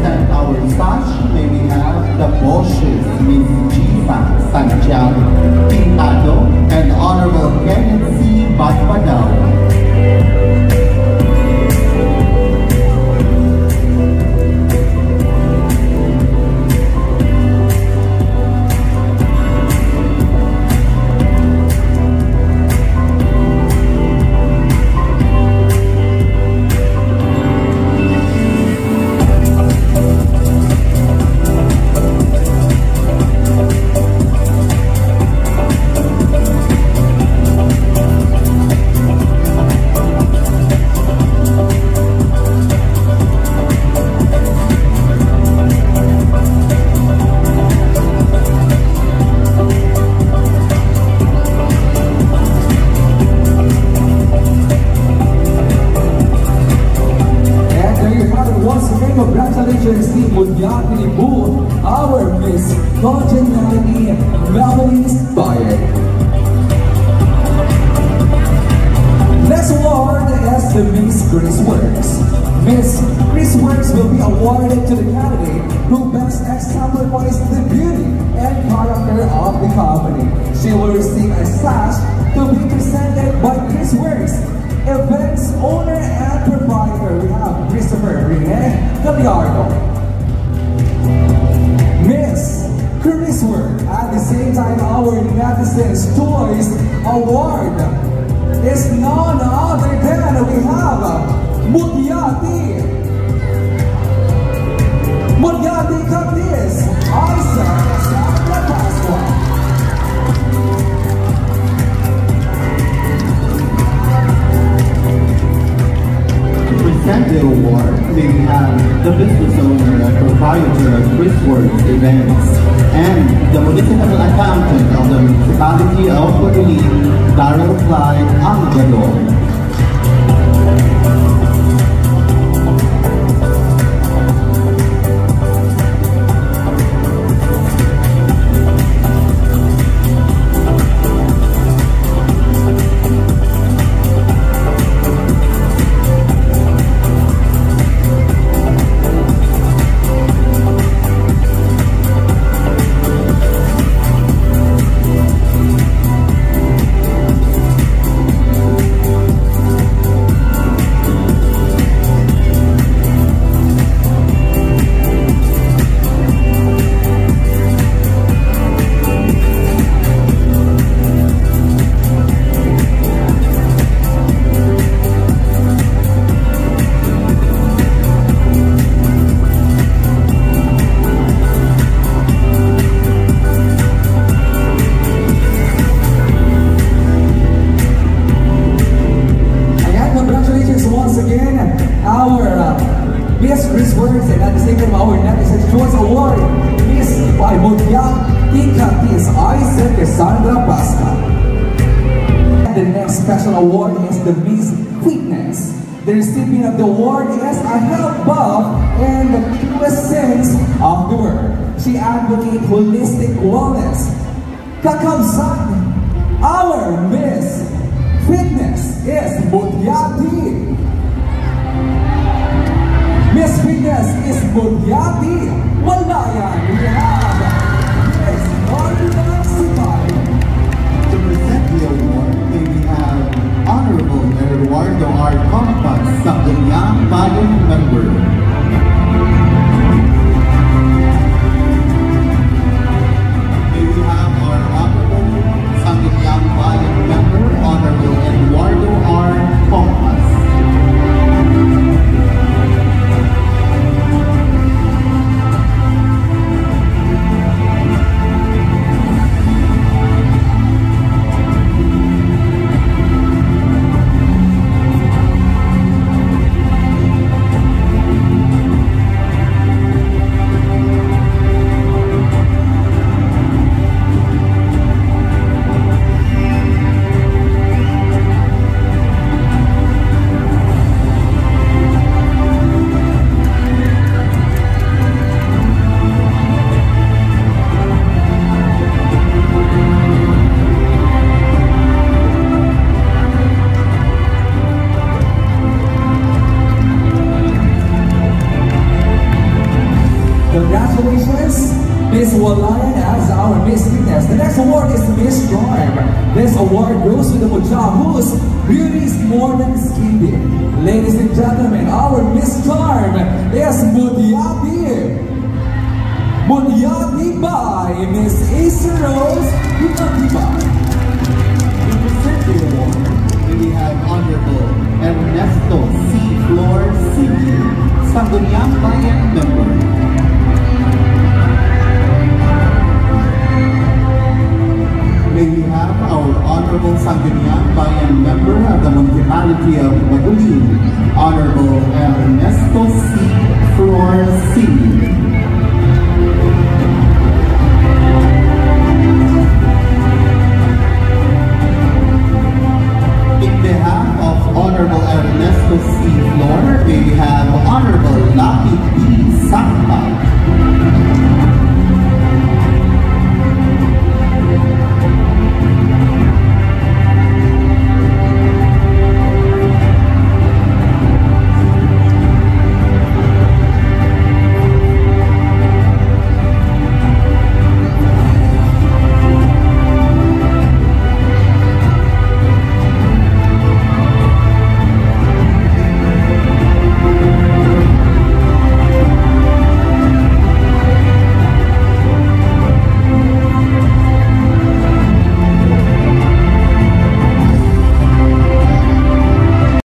present our sash, may we have the Bosches, Miss Jiva Santiago Pintado, and Honorable Kenneth C. Badpadao. Miss Congeniality Melody Inspired. Next award is the Miss Grace Works. Miss Grace Works will be awarded to the candidate who best exemplifies the beauty and character of the company. She will receive a sash to be presented by Grace Works. Events owner and proprietor, we have Christopher Rene Gallardo. Chris Work, at the same time, our Netizens Choice Award is none other than we have Mugyati. Mugyati Captis, Isaac Sandra present the award, we have the business owner of Chrisworks Events. And the municipal accountant Cassandra Pasca. And the next special award is the Miss Fitness. The recipient of the award is a health buff and the purest sense of the word. She advocates holistic wellness. Kakamsan, our Miss Fitness is Mugyati. Miss Fitness is Mugyati. Malayan, we have To present the award, we have Honorable Eduardo R. Compas, Sangguniang Bayan Congratulations, Miss Walayan as our Miss Fitness. The next award is Miss Charm. This award goes to the Mujah whose beauty is more than skin. Ladies and gentlemen, our Miss Charm is Mudyati. Mudyati by Miss Asa Rose award, we have Honorable Ernesto C. Flor Sigi, Sangguniang Bayan Sangguniang Bayan member of the municipality of Maguchi, Honorable Ernesto C. Flor C.